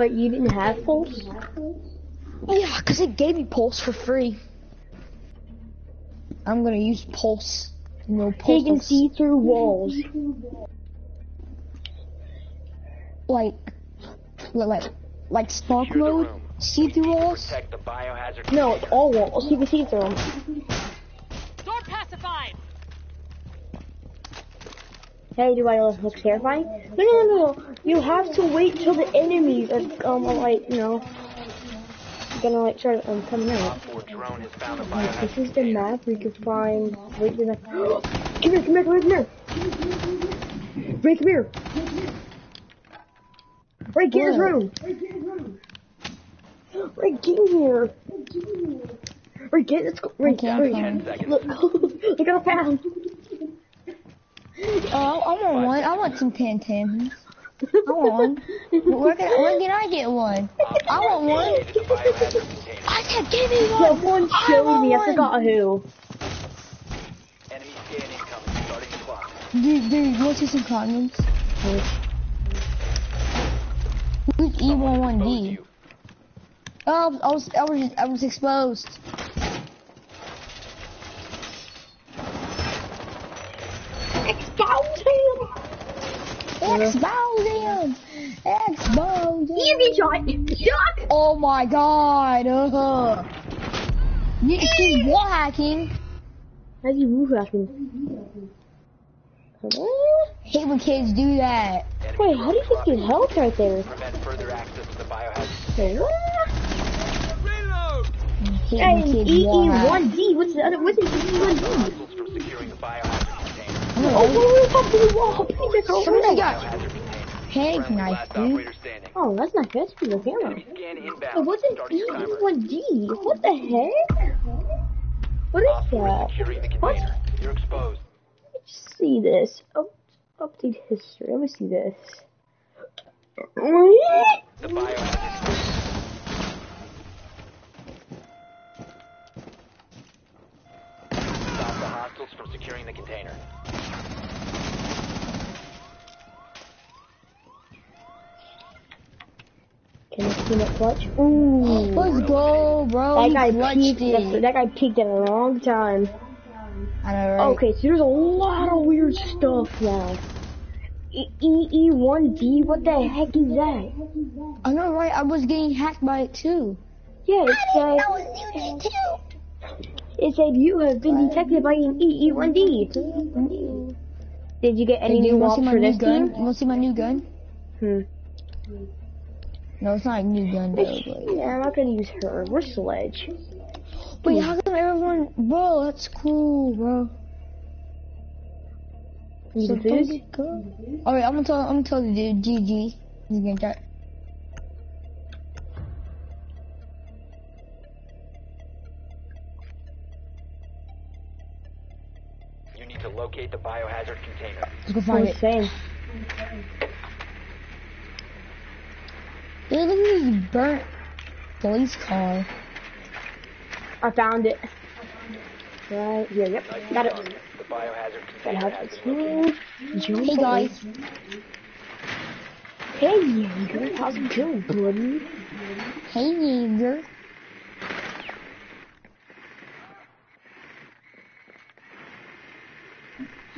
But you didn't have pulse? Yeah, because it gave me Pulse for free. I'm gonna use Pulse. No Pulse. He can see through walls. Like, like, like spark mode? See through walls? Protect the biohazard No, it's all walls. You can see through them. Hey, do I look terrifying? No, no, no, no. You have to wait till the enemies are, um, like, you know, gonna like start um, coming out. Op 4 drone has found a Like, this is the map we could find. Wait, the map. come here, come here, come here, come here. Ray, come here. Ray, get in his room. Ray, get in here. Ray, get. Let's go. Ray, Ray, look, look I found. Oh, I want one. I want some Pantams. I want one. Where can, where can I get one? I want one. The biohazard container. I said, give me one. Someone I showed want me. I forgot who. Enemy scan incoming. Starting the clock. Dude, dude, you want to see some condoms? Who's E11D? Oh, I was, I was, I was exposed. Expose him. Expose him! Expose him! You get shot. Shot. Oh my god! Uh, you, she's wall hacking. How'd you move hacking? Hate when kids do that. Wait, how do you drone just get health right there? Prevent further access to the biohazard Wait, what? Hey, when kids wall hack. EE1D. What's the other? What's the EE1D? Hostiles from securing the biohazard container. Oh, what the fuck is the wall? Please, that's Somebody got Biohazard container. hand Friendly knife, dude. Oh, that's not good. That's the camera. Enemy scan Oh, inbound. what's an Starting your timer. EE1D? What the heck? What is 4 is that? What? You're exposed. Let's see this. Oh, update history. Let me see this. The biohazard container. Stop the hostiles from securing the container. Can I see that clutch? Ooh. Let's go, bro. That guy clutched peaked. That, that guy peaked at a long time. I know, right? Okay, so there's a lot of weird stuff now. E E one D. What the heck is that? I know, right? I was getting hacked by it too. Yeah, it said was doing it too. It said you have been detected by an E E one D. Did you get any Hey, new mobs to see my for this gun? team? You want to see my new gun? Hmm. No, it's not a new gun though. But... Yeah, I'm not gonna use her. We're Sledge. Wait, how come everyone? Bro, that's cool, bro. You So can finish? don't go. All right, I'm gonna tell. I'm gonna tell the dude GG. He's gonna try. Locate the biohazard container. Let's go find What's it. saying? Dude, look at this burnt police car. I found it. Right here. Yep. Nicely Got it. The biohazard container have has been located. too. Hey guys. Hey, Jaeger. How's it going, buddy? Hey Jaeger.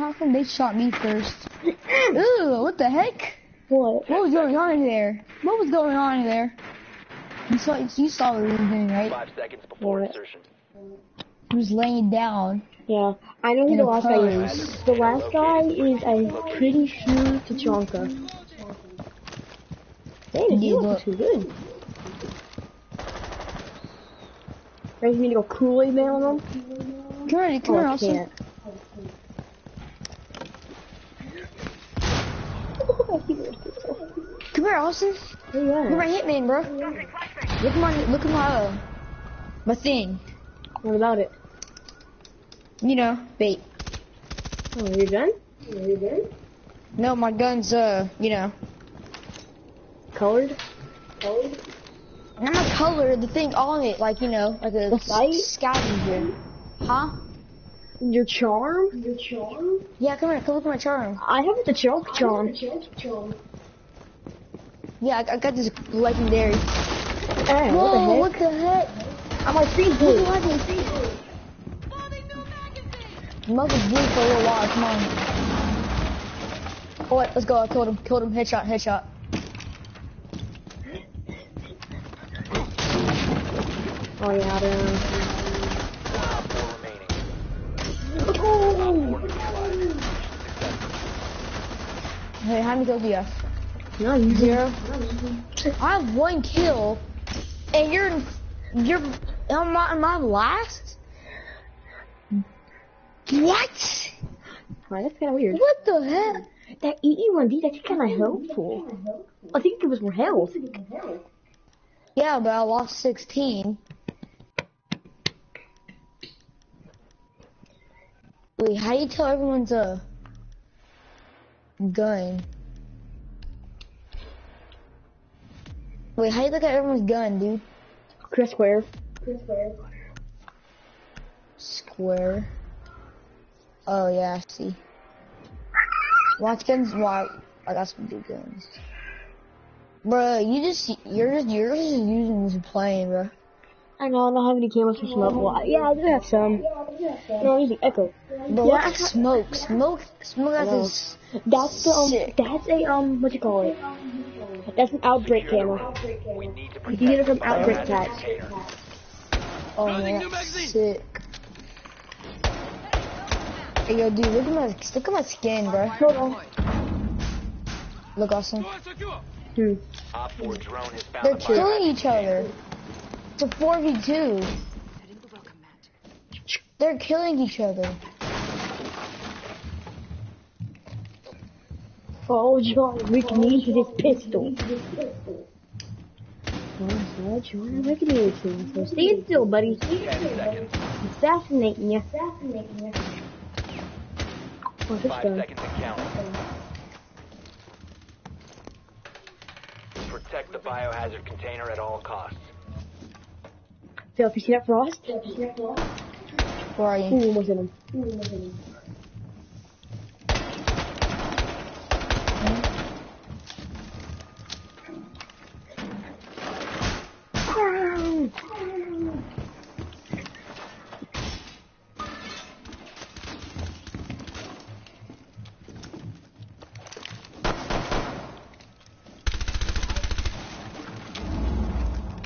How come they shot me first? Ooh, what the heck? What? What was going on in there? What was going on in there? You saw, you saw what he was doing, right? Five seconds before What? insertion. He was laying down. Yeah, I know who the a last guy is. The last guy is, I'm pretty sure, Tachanka. Dang, Yeah, he look. looks too good. Ready for me to go Kool-Aid man on him? Come on, come Oh, here, I Austin. Come here, Austin. You Look at at? my hitman, bro. Look at my, look at my, uh, my thing. What about it? You know, bait. Oh, you're done? Are you done? No, my gun's, uh, you know. Colored? Colored? Not color, the thing on it, like, you know, like a The scavenger. Huh? Your charm? Your charm? Yeah, come here, come look at my charm. I have the chalk charm. Yeah, I, I got this legendary. Hey, Whoa, what what the heck? the heck? I'm like freeze blue. Must have blue for a little while. Come on. Oh wait, let's go. I killed him. Killed him. Headshot. Headshot. Oh yeah, I don't know. Op 4 remaining. Op 4 neutralized. Hey, how many kills do you have? No, you Zero. I have one kill, and you're you're am I, am I last? What? Right, that's kind of weird. What the heck? That EE1D, that's kind of helpful. I think it was more health. Yeah, but I lost 16. Wait, how do you tell everyone's a gun? Wait, how do you look at everyone's gun, dude? Chris Square. Chris Square. Square. Oh yeah, I see. Watch guns. Why? I got some good guns. Bruh, you just you're just you're just using this plane, bruh. I know, I don't have any cameras for smoke. Well, yeah, I do have some. No, using Echo. But Yeah, look smoke, smoke, smoke know. That's the, um, Sick. that's a, um, what you call it? That's an outbreak Secure camera. We You can get it from outbreak biohazard tags. container. Oh man, that's sick. Hey yo, dude, look at my look at my skin, bro. Hold on. Look awesome. Op 4 drone has found They're killing each other. It's a 4v2. They're killing each other. Oh, John, we can use this pistol. Oh, John, we can use it. Stay still, buddy. 10 seconds. Assassinating you. Oh, this 5 gun. seconds and counting. Protect the biohazard container at all costs. Phil, if you see that frost? Where are you? Ooh, almost hit him.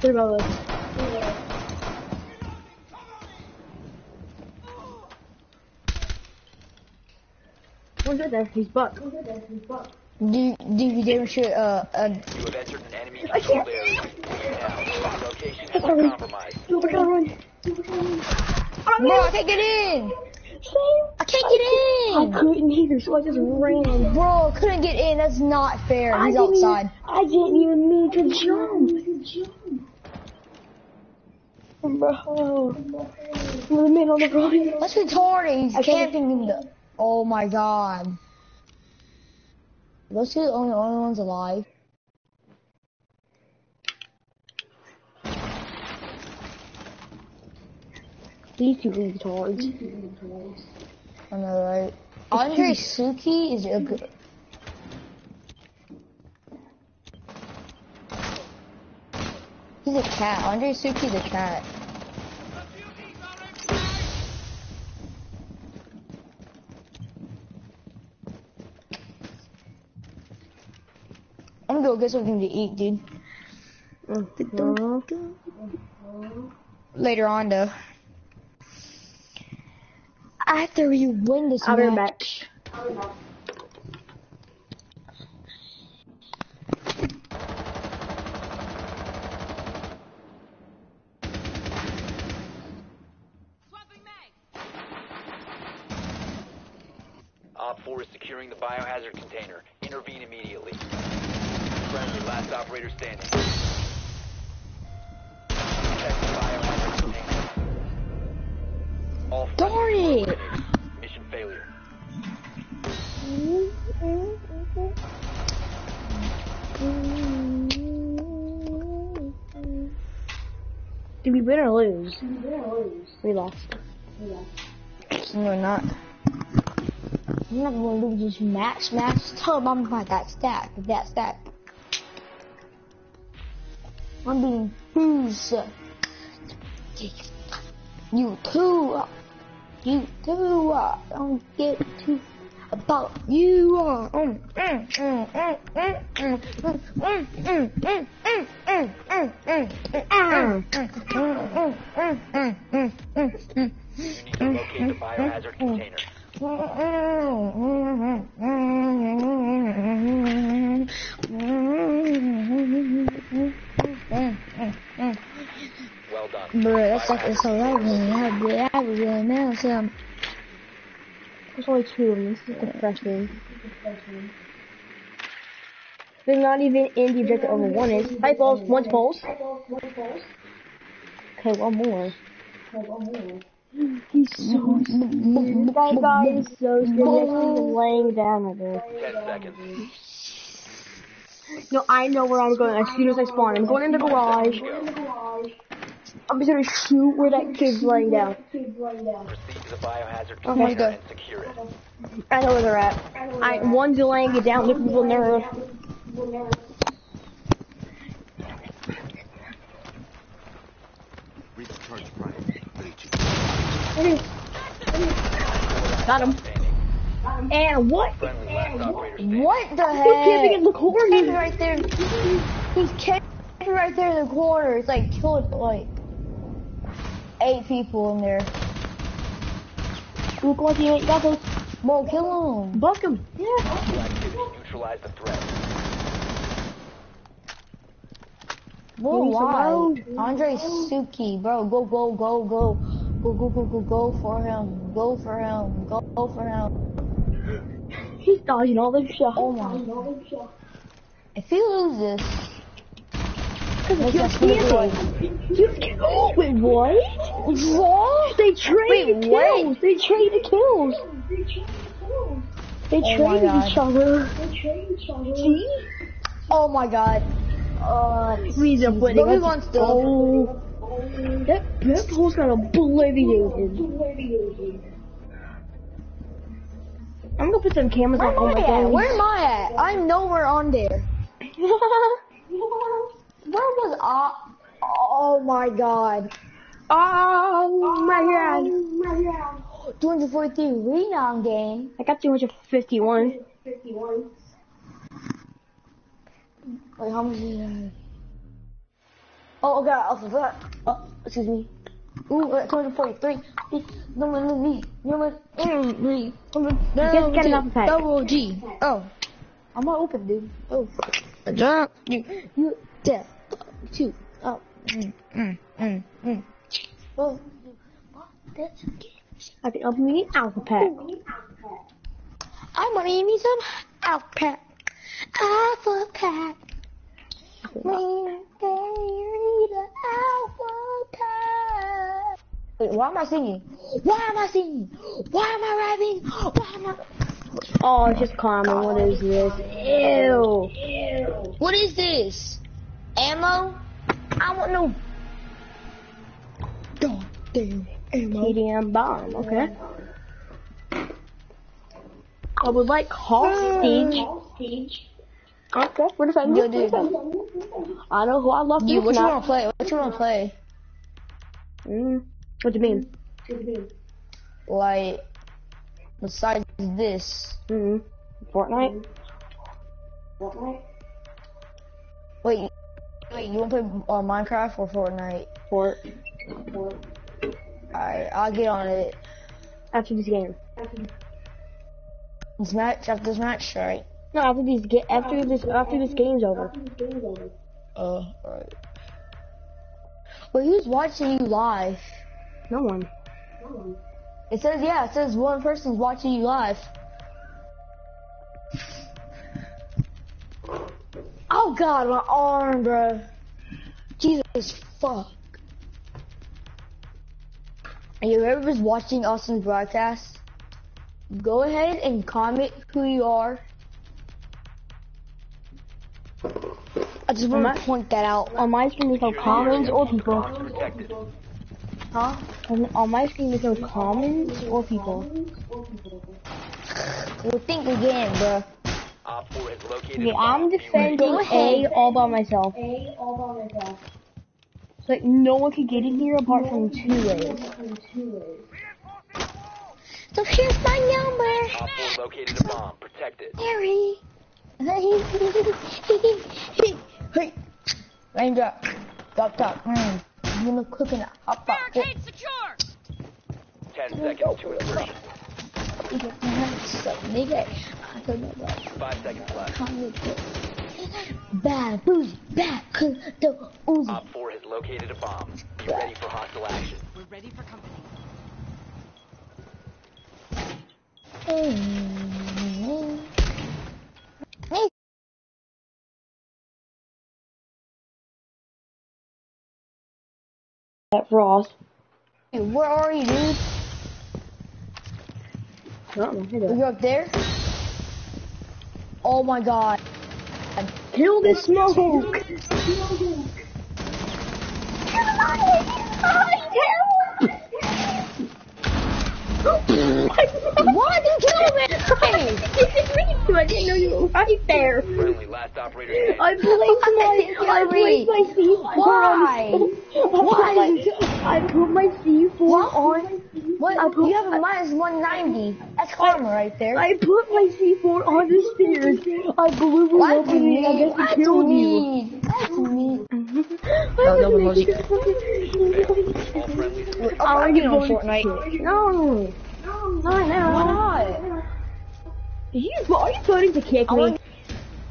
What about this? One's right there. He's buck. Do you, do you dare shoot uh, uh You have entered an enemy I can't. controlled area. Now, the location has Sorry. been compromised. Super gun run. Bro, I can't get in! I can't get I in! couldn't either, so I just ran. Bro, couldn't get in, that's not fair. I He's didn't even- outside. I didn't even mean to jump. Bro. The man on the run. That's retarded, he's I camping in the... Oh my god. Those two are the only, only ones alive. These two retards. I know, right? Andre Suki is a good... He's a cat. Andre Suki's a cat. Go get something to eat, dude. Later on, though. After you win this I'll match. Op 4 is securing the biohazard container. Intervene immediately. Friendly, last operator standing. Protect the biohazard container. All Darn it! Mission failure. Did we win or lose? We lost. No, we're not. I'm not gonna lose this match, match. Tell them I'm about that stack, That's that stack. I'm being who's you too. You too. I don't get too about you. uh, mm, mm, mm, mm, well done. Bro, that's like is so lovely. How good I was in there. So, There's only two of them. This is the freshman. They're not even in the objective over one is. Five balls, one balls. Okay, one more. He's so scared. That guy is so scared. He's laying down right there. Ten seconds. No, I know where I'm going as soon as I spawn. I'm going in the garage. I'm just gonna shoot where that kid's laying down. Proceed to the biohazard Oh my God. secure it. I know where they're at. I one's laying it down, looking for nerve. The charge prime. Got him. Standing. And what? Friendly last operator standing. What the He's camping in heck? the Camping corner. right there. He's camping right there in the corner. It's like killed like eight people in there. Look what you got those. Bro, kill him. Buck him. Yeah. Activity. Neutralize the threat. Bro, He's why? around. Andre Suki, bro, go, go, go, go. Go, go, go, go, go for him. Go for him. Go, go for him. He's dodging all this shit. Oh my. If he loses, because you can't. You. Wait, what? What? They trade Wait, kills. They trade the kills. They oh trade each other. They each other. See? Oh my god. Uh, we just winning. But we won still. Oh. That, that post got obliterated. Obliterated. I'm gonna put some cameras where on all my at? Where am I at? I'm nowhere on there. Where was I? Oh my god. oh my oh god! 243 renown game. I got 251. Wait, how much do you have? Oh, okay, I forgot. Oh, excuse me. Ooh, uh, 243. Number three. Number three. Number get enough pack. Double G. Oh. I'm not open, dude. Oh. Jump. You, you, yeah. Two. Oh. Mm, mm, mm, mm. Oh. I open me an alpha pack. I'm gonna eat me some alpha pack. Alpha pack. Wait, why am I singing? Why am I singing? Why am I rapping? Why am I? Oh, it's just common. What is this? Ew. What is this? Ammo? I want no. Goddamn ammo. TDM bomb. Okay. I would like hostage. Okay, what if I dude. defending. I know who I love. You, what you wanna play? What you wanna play? Mm. What do you mean? Like, besides this. Mm. Fortnite. Wait, wait, you wanna play uh, Minecraft or Fortnite? Fort. Alright, I'll get on it. After this game. After This match, after this match, alright. No, after these get after this after this game's over. Uh, alright. Wait, who's watching you live? No one. It says, yeah, it says one person's watching you live. Oh god, my arm, bro. Jesus fuck. And whoever's watching Austin's broadcast, go ahead and comment who you are. I just want to point that out. On my screen there's no comments or people. Protected. Huh? On, on my screen there's no comments or people. Well, think again, bro. Op 4 has located Okay, a I'm bomb. defending Go ahead. A all by myself. Like no one could get in here apart from two ways. So here's my number, Op 4 located a bomb. Protect it. Harry. hey, raindrop, drop top. Mm. You look cooking it. Hop up. Barricade secure! 10 seconds to insertion. Nigga, I don't know about 5 seconds left. comment. Bad boozy, bad cook the Uzi. Op 4 has located a bomb. Be ready for hostile action. We're ready for company. Hey, That Ross. where are you, dude? I don't know. Hey Are you up there? Oh my god. Kill the smoke! Why did you kill me? I didn't know you were right there. Friendly, last operator standing. I placed my, I placed my C4 Why? on. Why? I put my C4 on. What? I put- You have a minus 190. That's karma right there. I put my C4 on the stairs. I blew it That's open and I me. guess I That's killed you. me. That's me. No, no, no, I'm I not getting on going Fortnite. No. Not now. Why not? Are you, are you voting to kick me? want-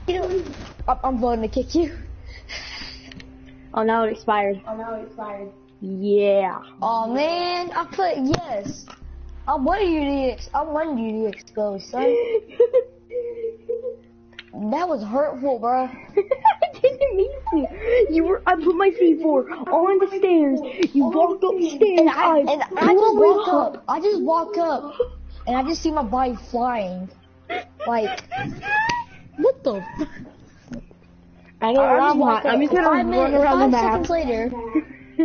You know, I'm- I'm voting to kick you. Oh, now it expired. Oh, now it expired. Yeah. Oh man, I put yes. I wanted you to I wanted you to expose, son. That was hurtful, bro. I didn't mean to. You were. I put my C4 on the stairs. You walked upstairs. And I and I just walk up. I just walk up, and I just see my body flying. Like, what the? f- I know I where just I'm walk. I'm just gonna five run minutes, around five the map. seconds later,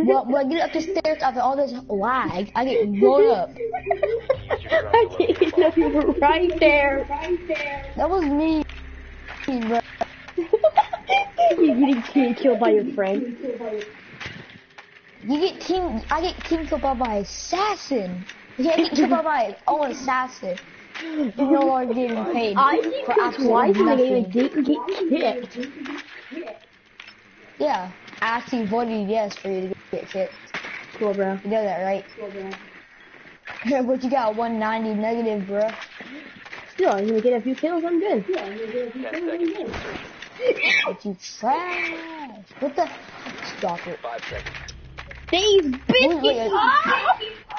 well, when I get up the stairs after all this lag, I get blown up. I didn't know you were right there. That was me, bro. You're getting team killed by your friend. You get team. I get team killed by my assassin. You can't get killed by my own assassin. You know I'm getting paid I for that's why absolutely and didn't get kicked. Yeah, I actually voted yes for you to get kicked. Cool, bro. You know that, right? Cool, bro. but you got 190 negative, bro. Still, I'm gonna get a few kills. I'm good. 10 seconds to insertion. But you trash. What the? Stop it. 5 seconds. These Wait, wait, bitches.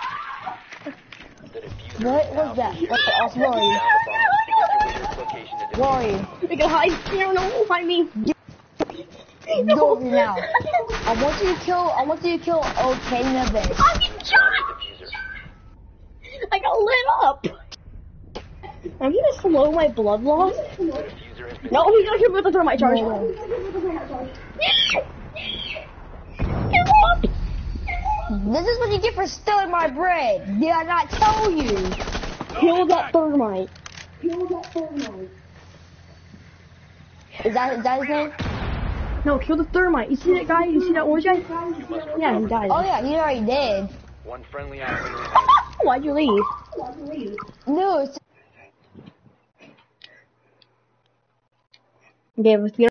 What was that? What the? Down sorry. the bomb. Make your way to its location and Where are defuse you? They can hide. No, no, find me. Go over now. I want you to kill. I want you to kill OK Neves. I'm getting shot. I got lit up. I'm gonna slow my blood loss. The diffuser has been No, he's not here with the thermite charge. No. Get up. This is what you get for stealing my bread. Did I not tell you? Kill that thermite. Kill that thermite. Is that, is that his name? No, kill the thermite. You see that guy? You see that orange guy? Yeah, he died. Oh yeah, he already did. one friendly operator remaining. Why'd you leave? No, it's Okay, let's get